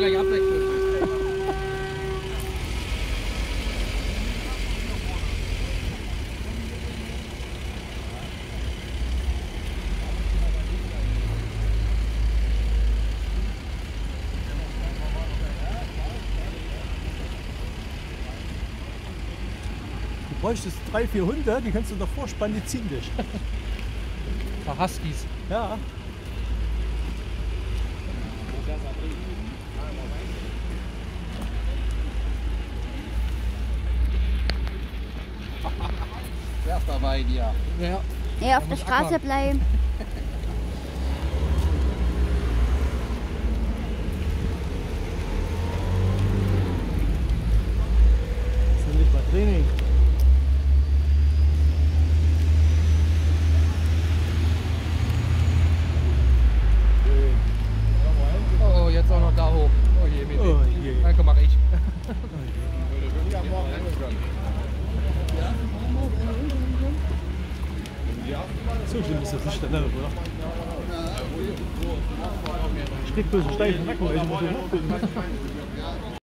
ja gleich abwechseln. Du bräuchtest drei, vier Hunde, die kannst du noch vorspannen, die ziehen dich. Huskies. Ja. Wer ist dabei dir? Ja. Nee, auf der Straße ackern. bleiben. Das ist nicht mal Training. Oh, jetzt auch noch da hoch. Oh je, Baby. Oh je. Danke, mach ich. So schlimm ist das nicht Nerv, oder? Ich krieg Nacken, weil ich so hochgucken muss.